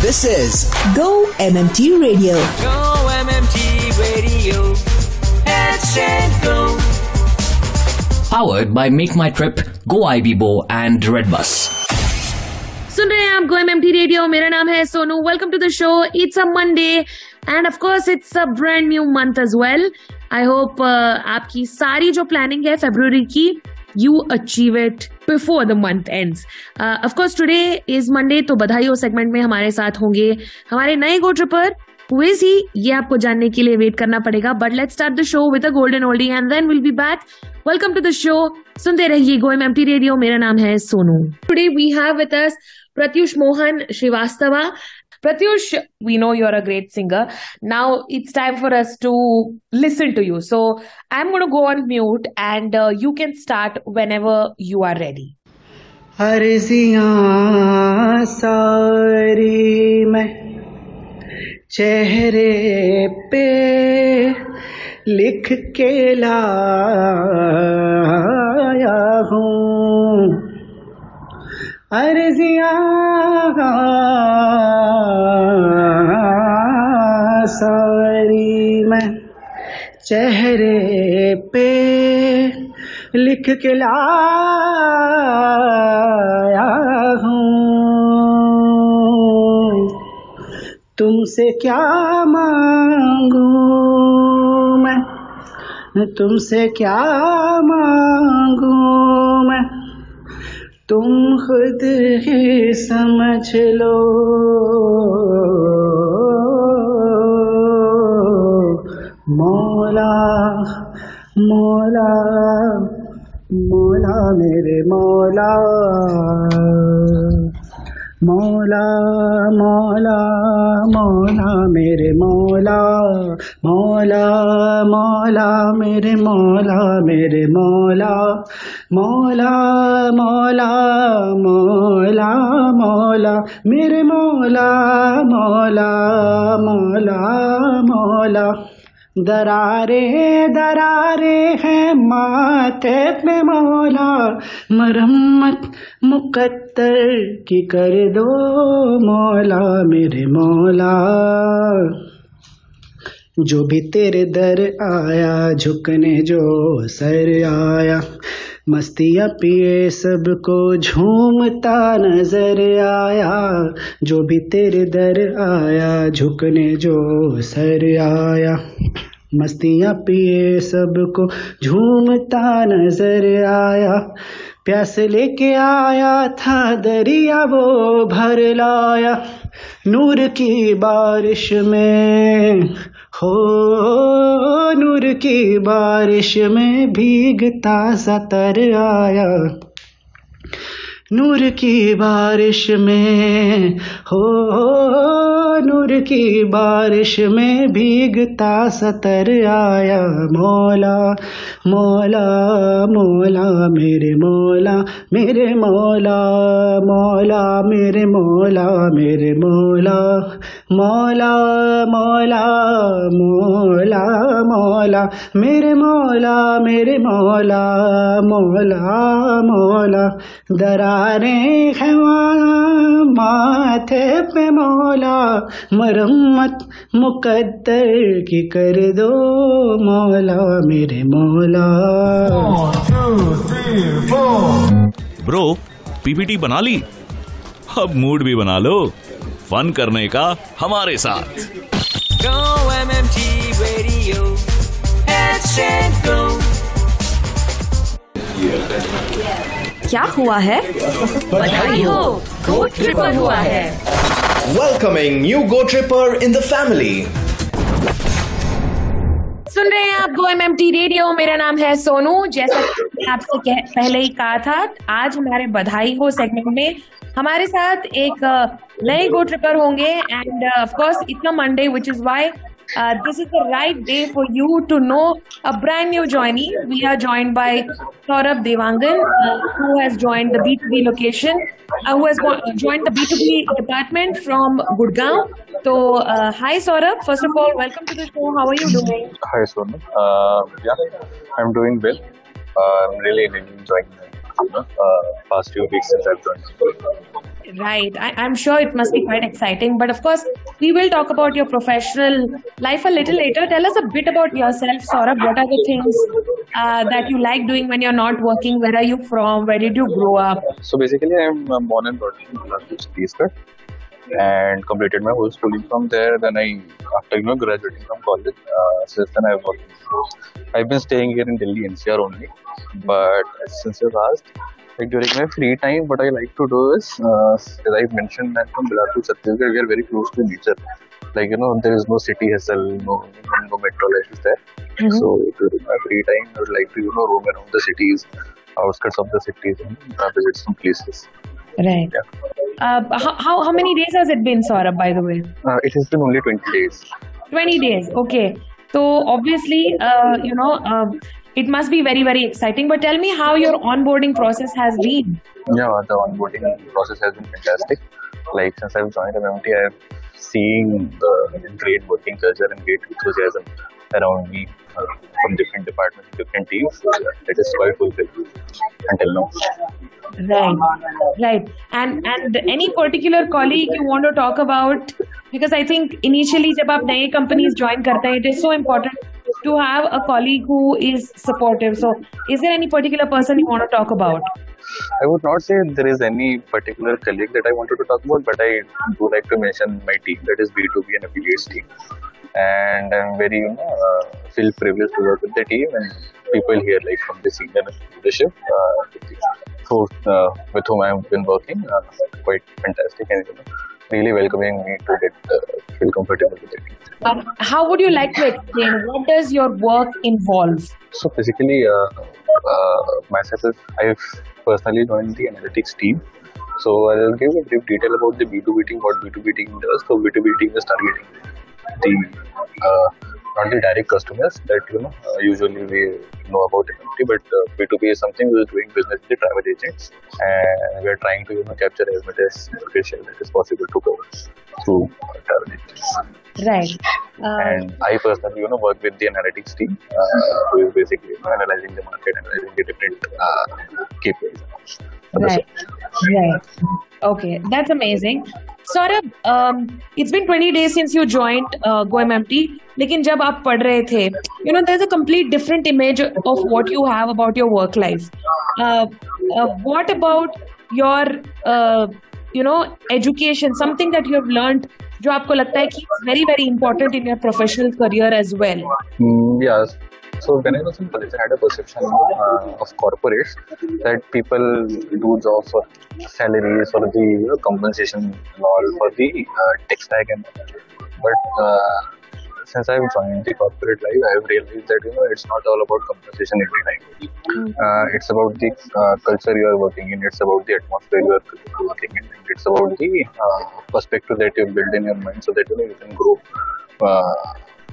This is Go MMT Radio. Go MMT Radio. Headset Go. Powered by Make My Trip, Goibibo, and Redbus. सुन रहे हैं आप go M M T radio मेरा नाम है Sonu welcome to the show it's a Monday and of course it's a brand new month as well I hope आपकी सारी जो planning है फेब्रुवरी की you achieve it before the month ends of course today is Monday तो बधाई segment में हमारे साथ होंगे हमारे नए go tripper who is he ये आपको जानने के लिए वेट करना पड़ेगा but let start the show with a golden oldie and then will be back welcome to the show सुनते रहिए गो एम रेडियो मेरा नाम है Sonu. Today we have with us Pratyush Mohan Shrivastava Pratyush, we know you're a great singer. Now it's time for us to listen to you. So I'm going to go on mute and uh, you can start whenever you are ready. अर्जियां सारी मैं चेहरे पे लिख के लाया हूँ अर्जियां सारी मैं चेहरे पे लिख के लाया हूँ। तुमसे क्या मांगू मैं? तुमसे क्या मांगू मैं? तुम खुद ही समझ लो। मौला मौला मौला मेरे मौला। मौला मौला मौला मेरे मौला। मौला मौला, मेरे मौला मेरे मौला मौला मौला मौला मौला, मेरे मौला मौला मौला मौला। दरारे दरारे हैं माथे पे मौला, मरम्मत मुकद्दर की कर दो मौला, मेरे मौला। जो भी तेरे दर आया, झुकने जो सर आया। मस्तियाँ पिए सबको झूमता नज़र आया। जो भी तेरे दर आया, झुकने जो सर आया। मस्तियाँ पिए सबको झूमता नज़र आया। प्यास लेके आया था, दरिया वो भर लाया। नूर की बारिश में हो नूर की बारिश में भीगता सतर तर आया। नूर की बारिश में, हो नूर की बारिश में भीगता सतर आया मौला मौला मौला मेरे मौला मेरे मौला मौला मेरे मौला मेरे मौला मौला मौला मौला मौला, मेरे मौला मेरे मौला मौला मौला दरारे हैं माथे पे मौला मरम्मत मुकद्दर की कर दो मौला मेरे मौला। ब्रो पीपीटी बना ली? अब मूड भी बना लो फन करने का हमारे साथ। Go क्या हुआ है? बधाई हो। गो ट्रिपर हुआ है। Welcoming new Go Tripper in the family. सुन रहे हैं आप गो एम रेडियो मेरा नाम है सोनू। जैसा कि मैंने आपसे पहले ही कहा था आज हमारे बधाई हो सेगमेंट में। हमारे साथ एक नए गो ट्रिपर होंगे एंड ऑफ़ कोर्स इतना Monday which is why Uh, this is the right day for you to know a brand new joinee. We are joined by Saurabh Dewangan, uh, who has joined the B2B location, uh, who has joined the B2B department from Gurgaon. So, uh, hi Saurabh. First of all, welcome to the show. How are you doing? Hi Saurabh. yeah, I'm doing well. Uh, I'm really, really enjoying you know, uh, past few weeks since I've joined. Right. I, I'm sure it must be quite exciting. But of course, we will talk about your professional life a little later. Tell us a bit about yourself, Saurabh. What are the things uh, that you like doing when you're not working? Where are you from? Where did you grow up? So basically, I'm born and brought up in Chhattisgarh, and completed my whole schooling from there. Then I, after you know graduating from college, uh, since then I've worked. I've been staying here in Delhi NCR only, but since you've asked, like during my free time, what I like to do is, uh, as I've mentioned that from Bilaspur, Chhattisgarh, we are very close to nature. Like you know, there is no city hustle, no no metro life is there. So during my free time, I would like to you know roam around the cities, outskirts of the cities, and uh, visit some places. Right. Uh, how, how, many days has it been, Saurabh, by the way? Uh, it has been only 20 days. 20 days. Okay. So obviously, uh, you know, um, it must be very, very exciting. But tell me how your onboarding process has been. Yeah, the onboarding process has been fantastic. Like since I've joined MMT, I've seen the great working culture and great enthusiasm around me uh, from different departments, different teams. It is quite fulfilling until now right right and and any particular colleague you want to talk about because i think initially jab aap naye companies join karte it is so important to have a colleague who is supportive so is there any particular person you want to talk about I would not say there is any particular colleague that I wanted to talk about, but I do like to mention my team, that is B2B and affiliates team. And I'm very, you know, uh, feel privileged to work with the team and people here, like from the senior leadership. Uh, uh, with whom I've been working, uh, quite fantastic and really welcoming me to get uh, feel comfortable with it. Um, how would you like to explain what does your work involve? So basically, uh, uh, myself, is- I've personally joined the analytics team. So I'll give a brief detail about the B2B team, what B2B team does. So B2B team is targeting the uh, not the direct customers that you know uh, usually we know about MMT, but uh, B2B is something which is doing business with the travel agents, and we are trying to you know capture as much as market share that is possible to cover through uh, travel agents. Right. Uh, And I personally, you know, work with the analytics team, uh, who is basically you know, analyzing the market, analyzing the different uh, KPIs right. Right. Okay, that's amazing. Saurabh, um, it's been 20 days since you joined uh, GoMMT. लेकिन जब आप पढ़ रहे थे, you know, there's a complete different image of what you have about your work life. Uh, uh, what about your, uh, you know, education? Something that you have learned, जो आपको लगता है कि it's very very important in your professional career as well. so when I was in college, I had a perception uh, of corporates that people do jobs for salaries or the you know, compensation and all for the uh, tech stack and but uh, since I've joined the corporate life, I've realized that you know it's not all about compensation every time. Uh, it's about the uh, culture you are working in. It's about the atmosphere you are working in. It's about the uh, perspective that you build in your mind, so that you know you can grow uh,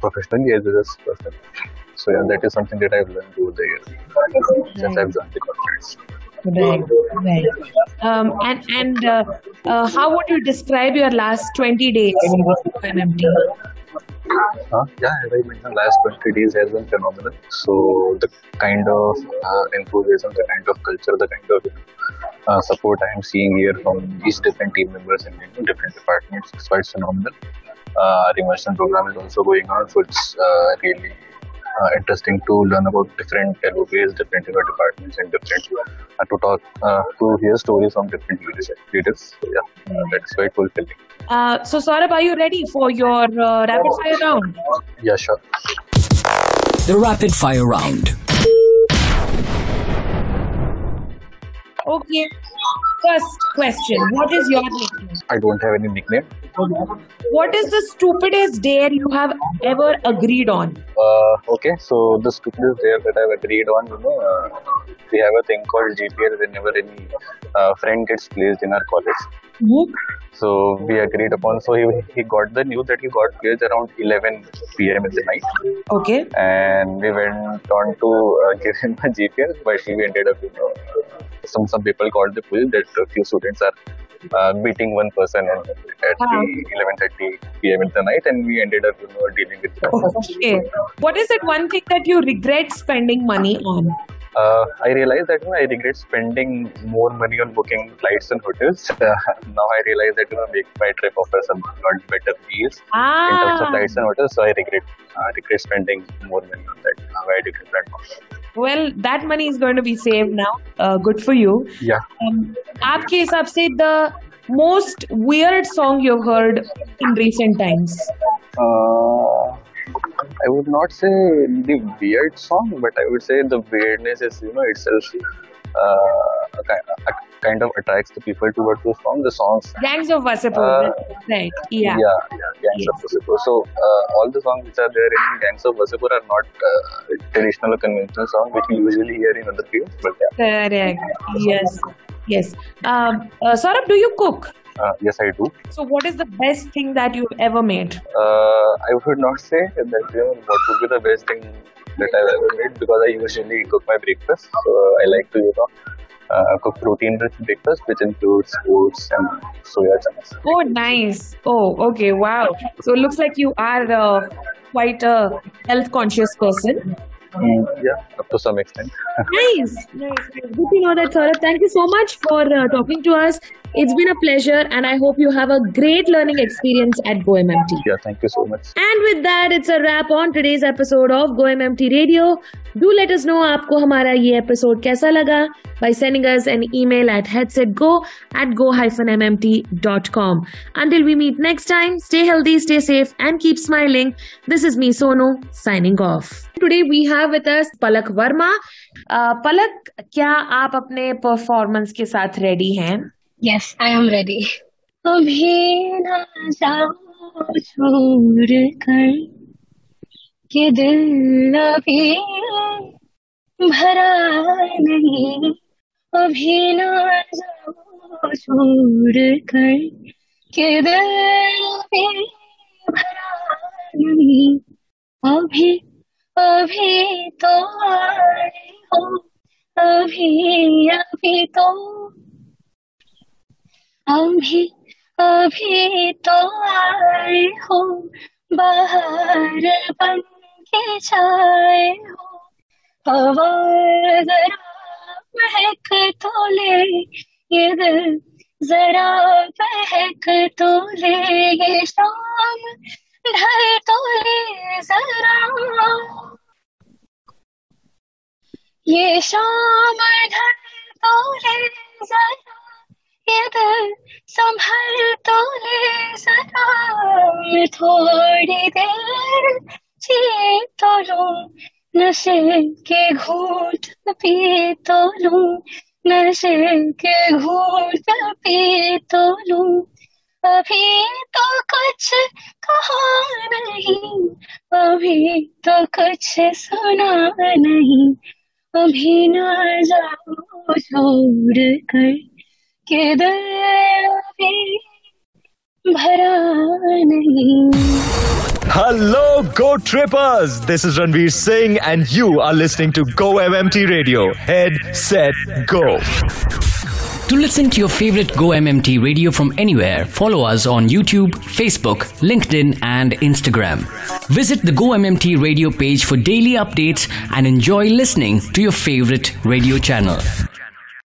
professionally as well as personally. So yeah, that is something that I've learned over the years since I've joined the corporates. Right, right. Um, and and uh, uh, how would you describe your last 20 days of MMT? Uh, yeah, as I mentioned, last 20 days has been phenomenal. So the kind of uh, enthusiasm, the kind of culture, the kind of uh, support I am seeing here from each different team members know, different departments is quite phenomenal. Uh, our immersion program is also going on, so it's uh, really uh, interesting to learn about different LOBs, different you know, departments, and different uh, to talk uh, to hear stories from different leaders. leaders. So yeah, uh, that's quite fulfilling. Uh, so, Saurabh, are you ready for your uh, rapid fire round? Yeah, sure. The rapid fire round. Okay. First question What is your nickname? I don't have any nickname. What is the stupidest dare you have ever agreed on? Uh, okay, so the stupidest dare that I've agreed on, you know, uh, we have a thing called GPL whenever any uh, friend gets placed in our college. So we agreed upon. So he, he got the news that he got placed around 11 p.m. in the night, Okay. and we went on to uh, give him a GPL, but he ended up, you know, some some people called the police that a few students are uh, beating one person at Ah. the 11:30 p.m. in the night, and we ended up, you know, dealing with that. Okay. What is that one thing that you regret spending money on? uh, I realized that you know, I regret spending more money on booking flights and hotels. now I realize that you know, make my trip offers a lot better deals in terms of Ah, flights and hotels. So I regret uh, regret spending more money on that uh, via different platforms well that money is going to be saved now. Uh, good for you. Yeah. Um, aapke hisab the most weird song you've heard in recent times? Uh, i would not say the weird song but i would say the weirdness is you know itself uh, kind of attracts the people towards those songs. The songs, Gangs of Wasseypur, Uh, right? Yeah. yeah, yeah, Gangs of Wasseypur. So uh, all the songs which are there in Gangs of Wasseypur are not uh, traditional or conventional songs which we usually hear in other fields. But yeah, Correct. Yes. Yes. Um, uh, Saurabh, do you cook? uh, yes, I do. So, what is the best thing that you've ever made? Uh, I would not say that you know what would be the best thing that I've ever made because I usually cook my breakfast. So I like to you know uh, cook protein-rich breakfast, which includes oats and soya chunks. Oh, nice. Oh, okay. Wow. So, it looks like you are uh, quite a health conscious person. Yeah, up to some extent. Nice. Nice. Good to know that, Saurabh. Thank you so much for uh, talking to us. It's been a pleasure, and I hope you have a great learning experience at GoMMT. Yeah, thank you so much. And with that, it's a wrap on today's episode of GoMMT Radio. Do let us know आपको हमारा ये episode कैसा लगा by sending us an email at headsetgo at go-mmt.com. Until we meet next time, stay healthy, stay safe, and keep smiling. This is me, Sonu, signing off. Today we have with us Palak Verma. Uh, Palak, क्या आप अपने performance के साथ हैं Yes, I am ready. अभी ना जाओ छोड़ कर के दिल अभी भरा नहीं अभी ना जाओ छोड़ कर के दिल अभी भरा नहीं अभी अभी तो आए हो अभी अभी तो अभी अभी तो आए हो, बाहर बन के छाए हो। हवा जरा महक तो ले, ये जरा महक तो ले, ये शाम ढल तो ले जरा। ये शाम ढल तो ले जरा। ये दिल संभल तो ले थोड़ी देर जी तो लूँ नशे के घूट पी तो लूँ नशे के घूट पी तो अभी तो कुछ कहा नहीं। अभी तो कुछ सुना नहीं। अभी ना जाओ, छोड़ कर। के दिल अभी भरा नहीं Hello, Go Trippers! This is Ranveer Singh, and you are listening to Go MMT Radio. Head, set, go. To listen to your favorite Go MMT radio from anywhere, follow us on YouTube, Facebook, LinkedIn, and Instagram. Visit the Go MMT radio page for daily updates and enjoy listening to your favorite radio channel.